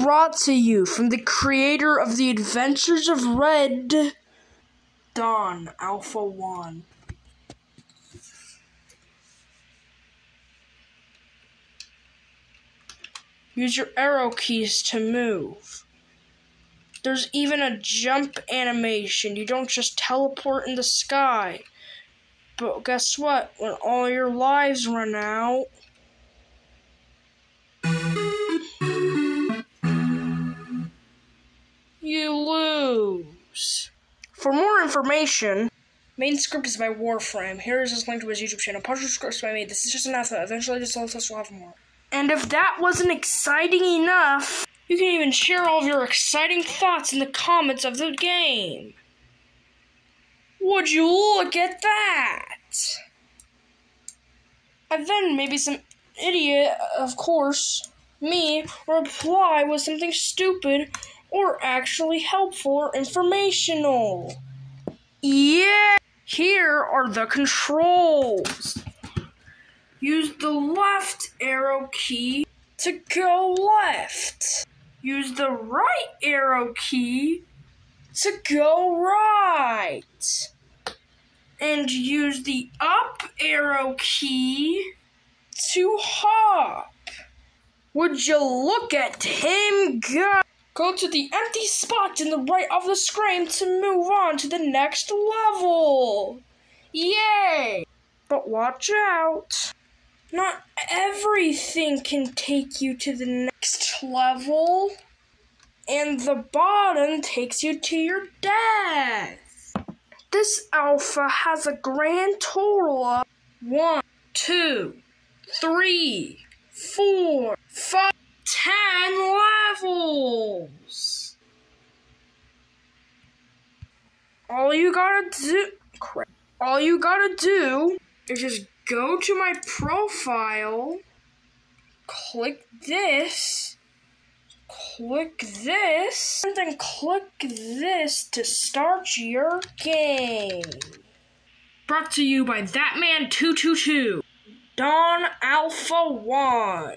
Brought to you from the creator of The Adventures of Red, Dawn Alpha 1. Use your arrow keys to move. There's even a jump animation. You don't just teleport in the sky. But guess what? When all your lives run out, you lose. For more information, main script is by Warframe. Here is his link to his YouTube channel. Partial scripts by me. This is just an alpha. Eventually, this all will have more. And if that wasn't exciting enough, you can even share all of your exciting thoughts in the comments of the game. Would you look at that? And then maybe some idiot, of course, me, reply with something stupid or actually helpful or informational. Yeah! Here are the controls. Use the left arrow key to go left. Use the right arrow key to go right. And use the up arrow key to hop. Would you look at him go? Go to the empty spot in the right of the screen to move on to the next level. Yay! But watch out. Not everything can take you to the next level. And the bottom takes you to your death. This alpha has a grand total of one, two, three, four, All you gotta do, crap. All you gotta do is just go to my profile, click this, click this, and then click this to start your game. Brought to you by That Thatman222, Dawn Alpha 1.